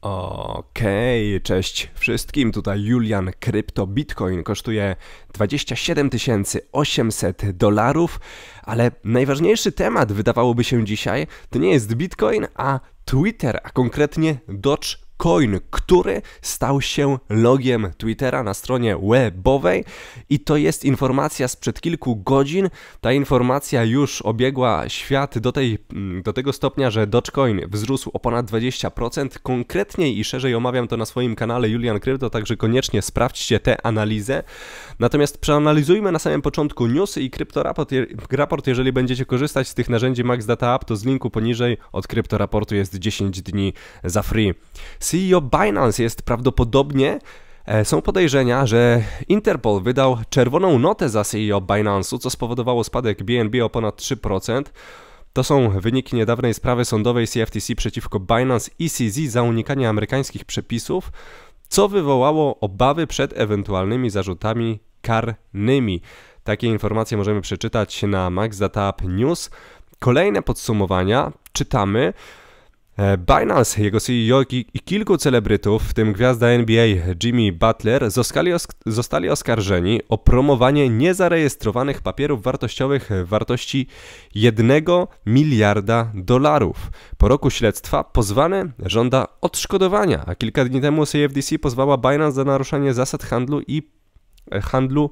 Okej, okay, cześć wszystkim, tutaj Julian Krypto Bitcoin kosztuje 27 800 dolarów, ale najważniejszy temat wydawałoby się dzisiaj to nie jest Bitcoin, a Twitter, a konkretnie Doge Coin, który stał się logiem Twittera na stronie webowej i to jest informacja sprzed kilku godzin. Ta informacja już obiegła świat do, tej, mm, do tego stopnia, że Dogecoin wzrósł o ponad 20%. Konkretniej i szerzej omawiam to na swoim kanale Julian Crypto, także koniecznie sprawdźcie tę analizę. Natomiast przeanalizujmy na samym początku newsy i kryptoraport. Raport, jeżeli będziecie korzystać z tych narzędzi Max Data App, to z linku poniżej od kryptoraportu jest 10 dni za free. CEO Binance jest prawdopodobnie e, są podejrzenia, że Interpol wydał czerwoną notę za CEO Binance'u, co spowodowało spadek BNB o ponad 3%. To są wyniki niedawnej sprawy sądowej CFTC przeciwko Binance i CZ za unikanie amerykańskich przepisów, co wywołało obawy przed ewentualnymi zarzutami karnymi. Takie informacje możemy przeczytać na Max Data App News. Kolejne podsumowania czytamy. E, Binance, jego CEO i kilku celebrytów, w tym gwiazda NBA Jimmy Butler, zostali, oskarżeni o promowanie niezarejestrowanych papierów wartościowych wartości 1 miliarda dolarów. Po roku śledztwa pozwany żąda odszkodowania, a kilka dni temu CFDC pozwała Binance za naruszenie zasad handlu i e, handlu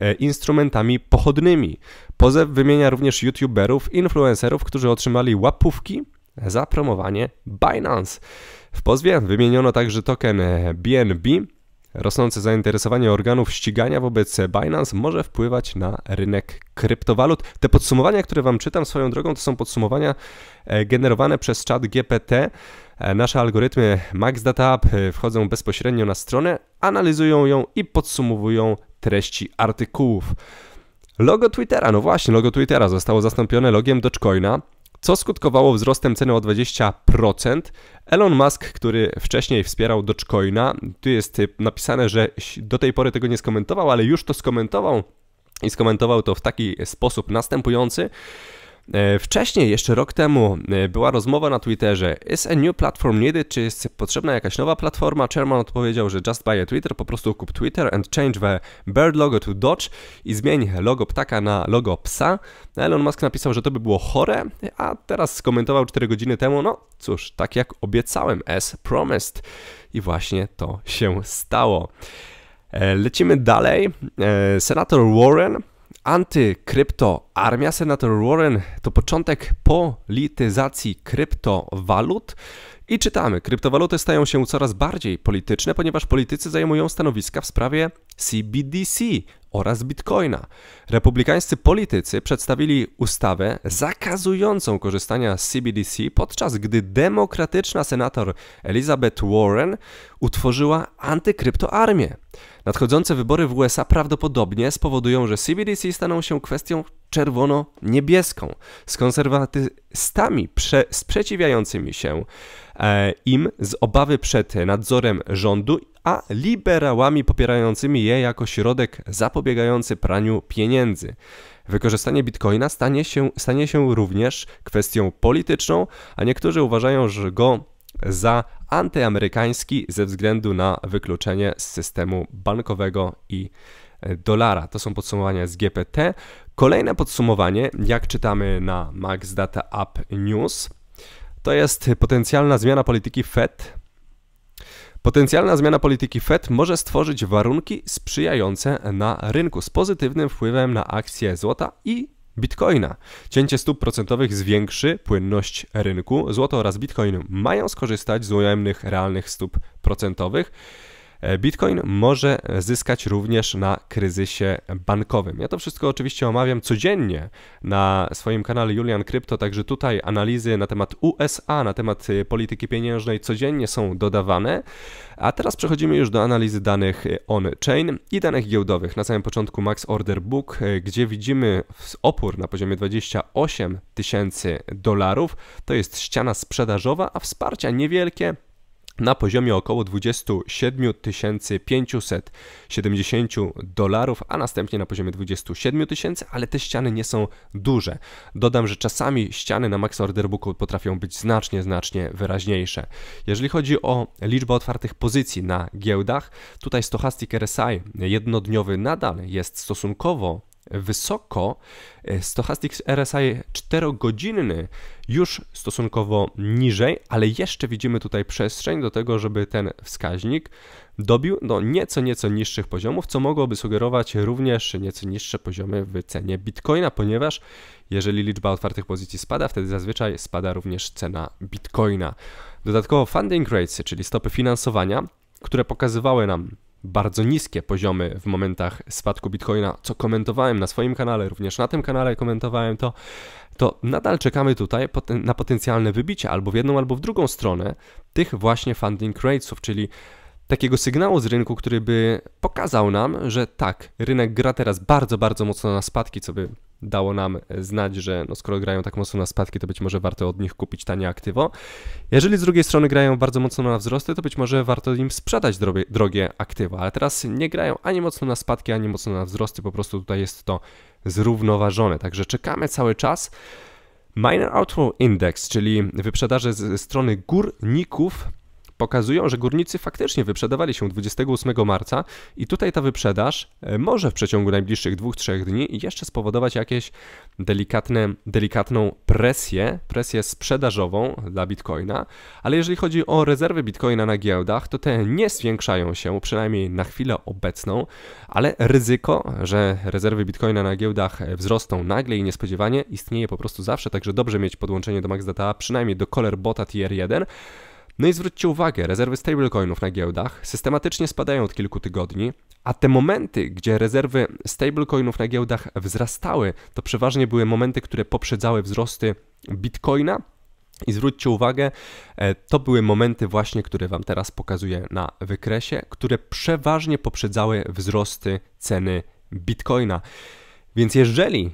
e, instrumentami pochodnymi. Pozew wymienia również youtuberów, influencerów, którzy otrzymali łapówki za promowanie Binance. W pozwie wymieniono także token BNB. Rosnące zainteresowanie organów ścigania wobec Binance może wpływać na rynek kryptowalut. Te podsumowania, które Wam czytam swoją drogą, to są podsumowania e, generowane przez czat GPT. E, nasze algorytmy Max Data e, wchodzą bezpośrednio na stronę, analizują ją i podsumowują treści artykułów. Logo Twittera, no właśnie, logo Twittera zostało zastąpione logiem Dogecoina co skutkowało wzrostem ceny o 20%. Elon Musk, który wcześniej wspierał Dogecoina, tu jest napisane, że do tej pory tego nie skomentował, ale już to skomentował i skomentował to w taki sposób następujący. E, wcześniej, jeszcze rok temu, e, była rozmowa na Twitterze Is a new platform needed? Czy jest potrzebna jakaś nowa platforma? Chairman odpowiedział, że just buy a Twitter, po prostu kup Twitter and change the bird logo to Dodge i zmień logo ptaka na logo psa. Elon Musk napisał, że to by było chore, a teraz skomentował 4 godziny temu, no cóż, tak jak obiecałem, as promised. I właśnie to się stało. E, lecimy dalej. Senator Warren antykrypto armia senator Warren to początek polityzacji kryptowalut. I czytamy, kryptowaluty stają się coraz bardziej polityczne, ponieważ politycy zajmują stanowiska w sprawie CBDC oraz bitcoina. Republikańscy politycy przedstawili ustawę zakazującą korzystania z CBDC, podczas gdy demokratyczna senator Elizabeth Warren utworzyła antykryptoarmię. Nadchodzące wybory w USA prawdopodobnie spowodują, że CBDC staną się kwestią czerwono-niebieską, z konserwatystami sprzeciwiającymi się e, im z obawy przed nadzorem rządu, a liberałami popierającymi je jako środek zapobiegający praniu pieniędzy. Wykorzystanie bitcoina stanie się, stanie się również kwestią polityczną, a niektórzy uważają, że go za antyamerykański ze względu na wykluczenie z systemu bankowego i dolara. To są podsumowania z GPT. Kolejne podsumowanie, jak czytamy na Max Data App News, to jest potencjalna zmiana polityki Fed. Potencjalna zmiana polityki Fed może stworzyć warunki sprzyjające na rynku z pozytywnym wpływem na akcje złota i Bitcoina. Cięcie stóp procentowych zwiększy płynność rynku. Złoto oraz Bitcoin mają skorzystać z ujemnych realnych stóp procentowych. E, Bitcoin może zyskać również na kryzysie bankowym. Ja to wszystko oczywiście omawiam codziennie na swoim kanale Julian Crypto, także tutaj analizy na temat USA, na temat e, polityki pieniężnej codziennie są dodawane. A teraz przechodzimy już do analizy danych on-chain i danych giełdowych. Na samym początku Max Order Book, e, gdzie widzimy opór na poziomie 28 tysięcy dolarów. To jest ściana sprzedażowa, a wsparcia niewielkie na poziomie około 27 570 dolarów, a następnie na poziomie 27 tysięcy, ale te ściany nie są duże. Dodam, że czasami ściany na Max Order potrafią być znacznie, znacznie wyraźniejsze. Jeżeli chodzi o liczbę otwartych pozycji na giełdach, tutaj Stochastic RSI jednodniowy nadal jest stosunkowo wysoko. E, Stochastic RSI 4-godzinny już stosunkowo niżej, ale jeszcze widzimy tutaj przestrzeń do tego, żeby ten wskaźnik dobił do nieco, nieco niższych poziomów, co mogłoby sugerować również nieco niższe poziomy w cenie Bitcoina, ponieważ jeżeli liczba otwartych pozycji spada, wtedy zazwyczaj spada również cena Bitcoina. Dodatkowo funding rates, czyli stopy finansowania, które pokazywały nam bardzo niskie poziomy w momentach spadku Bitcoina, co komentowałem na swoim kanale, również na tym kanale komentowałem to, to nadal czekamy tutaj na potencjalne wybicie albo w jedną, albo w drugą stronę tych właśnie funding ratesów, czyli takiego sygnału z rynku, który by pokazał nam, że tak, rynek gra teraz bardzo, bardzo mocno na spadki, co by dało nam znać, że no skoro grają tak mocno na spadki, to być może warto od nich kupić tanie aktywo. Jeżeli z drugiej strony grają bardzo mocno na wzrosty, to być może warto im sprzedać drogie, drogie aktywa, ale teraz nie grają ani mocno na spadki, ani mocno na wzrosty, po prostu tutaj jest to zrównoważone, także czekamy cały czas. Miner Auto Index, czyli wyprzedaże ze strony górników, pokazują, że górnicy faktycznie wyprzedawali się 28 marca i tutaj ta wyprzedaż e, może w przeciągu najbliższych 2-3 dni jeszcze spowodować jakieś delikatne, delikatną presję, presję sprzedażową dla Bitcoina, ale jeżeli chodzi o rezerwy Bitcoina na giełdach, to te nie zwiększają się, przynajmniej na chwilę obecną, ale ryzyko, że rezerwy Bitcoina na giełdach wzrosną nagle i niespodziewanie istnieje po prostu zawsze, także dobrze mieć podłączenie do MaxData, przynajmniej do Color Bota Tier 1, no i zwróćcie uwagę, rezerwy stablecoinów na giełdach systematycznie spadają od kilku tygodni, a te momenty, gdzie rezerwy stablecoinów na giełdach wzrastały, to przeważnie były momenty, które poprzedzały wzrosty bitcoina. I zwróćcie uwagę, e, to były momenty właśnie, które Wam teraz pokazuję na wykresie, które przeważnie poprzedzały wzrosty ceny bitcoina. Więc jeżeli,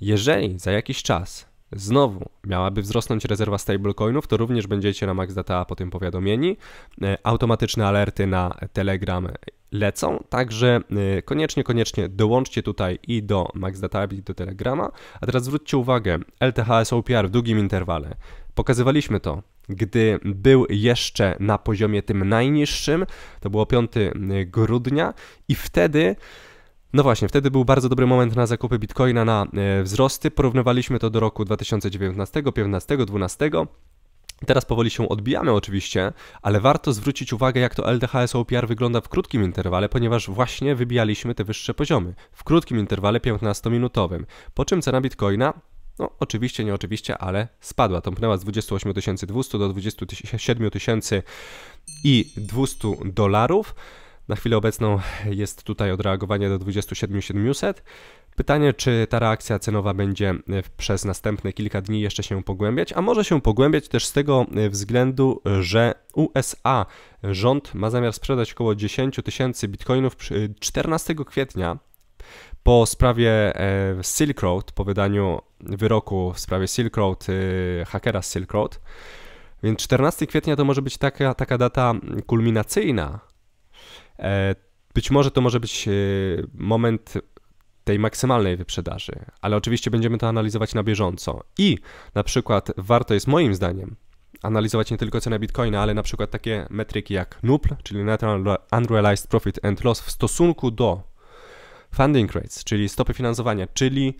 jeżeli za jakiś czas znowu miałaby wzrosnąć rezerwa stablecoinów, to również będziecie na MaxData po tym powiadomieni. E, automatyczne alerty na Telegram lecą, także e, koniecznie, koniecznie dołączcie tutaj i do MaxData, i do Telegrama. A teraz zwróćcie uwagę, LTHS OPR w długim interwale. Pokazywaliśmy to, gdy był jeszcze na poziomie tym najniższym, to było 5 grudnia i wtedy no właśnie, wtedy był bardzo dobry moment na zakupy bitcoina na e, wzrosty. Porównywaliśmy to do roku 2019, 15, 12. Teraz powoli się odbijamy oczywiście, ale warto zwrócić uwagę, jak to LTHS OPR wygląda w krótkim interwale, ponieważ właśnie wybijaliśmy te wyższe poziomy. W krótkim interwale 15-minutowym. Po czym cena Bitcoina no, oczywiście, nie oczywiście, ale spadła. Tąpnęła z 28 200 do 27 i 200 dolarów. Na chwilę obecną jest tutaj odreagowanie do 27700. Pytanie, czy ta reakcja cenowa będzie e, przez następne kilka dni jeszcze się pogłębiać, a może się pogłębiać też z tego e, względu, że USA rząd ma zamiar sprzedać około 10 tysięcy bitcoinów 14 kwietnia po sprawie e, Silk Road, po wydaniu wyroku w sprawie Silk Road, hakera Silk Road. Więc 14 kwietnia to może być taka, taka data kulminacyjna E, być może to może być e, moment tej maksymalnej wyprzedaży, ale oczywiście będziemy to analizować na bieżąco. I na przykład warto jest moim zdaniem analizować nie tylko cenę bitcoina, ale na przykład takie metryki jak NUPL, czyli Net Unrealized Profit and Loss w stosunku do funding rates, czyli stopy finansowania, czyli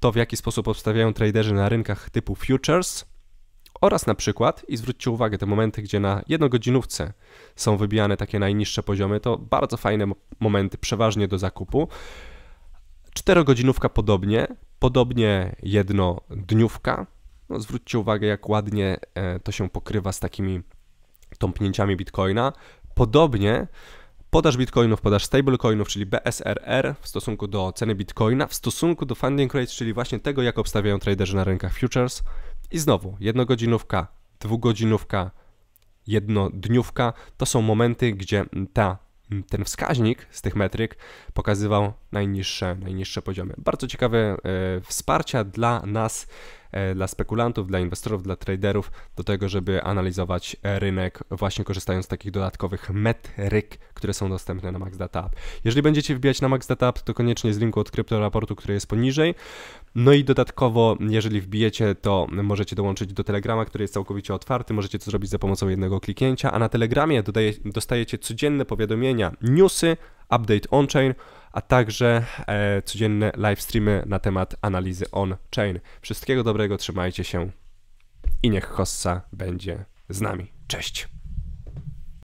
to w jaki sposób obstawiają traderzy na rynkach typu futures oraz na przykład, i zwróćcie uwagę, te momenty, gdzie na jednogodzinówce są wybijane takie najniższe poziomy, to bardzo fajne momenty, przeważnie do zakupu. Czterogodzinówka podobnie, podobnie jednodniówka. No, zwróćcie uwagę, jak ładnie e, to się pokrywa z takimi tąpnięciami bitcoina. Podobnie podaż bitcoinów, podaż stablecoinów, czyli BSRR w stosunku do ceny bitcoina, w stosunku do funding rates, czyli właśnie tego, jak obstawiają traderzy na rynkach futures. I znowu, jednogodzinówka, dwugodzinówka, jednodniówka to są momenty, gdzie ta, ten wskaźnik z tych metryk pokazywał najniższe, najniższe poziomy. Bardzo ciekawe e, wsparcia dla nas dla spekulantów, dla inwestorów, dla traderów do tego, żeby analizować rynek właśnie korzystając z takich dodatkowych metryk, które są dostępne na Max Data App. Jeżeli będziecie wbijać na Max Data App, to koniecznie z linku od kryptoraportu, który jest poniżej. No i dodatkowo, jeżeli wbijecie, to możecie dołączyć do Telegrama, który jest całkowicie otwarty, możecie to zrobić za pomocą jednego kliknięcia, a na Telegramie dodaje, dostajecie codzienne powiadomienia, newsy, update on-chain, a także e, codzienne live streamy na temat analizy on-chain. Wszystkiego dobrego, trzymajcie się i niech Hossa będzie z nami. Cześć!